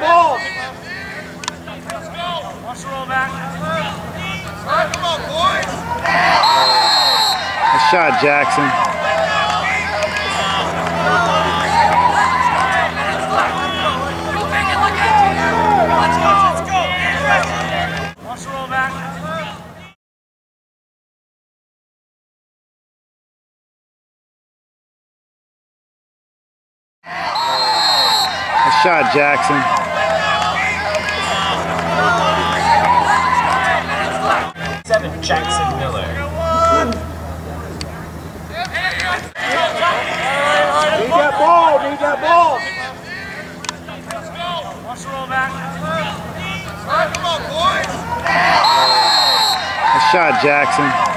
that ball. Watch the roll back. come on, boys. Nice shot, Jackson. Back. Shot, Jackson. Seven, Jackson Miller. Need that ball. Need that ball. Watch the roll back. come on, boys. Nice shot, Jackson.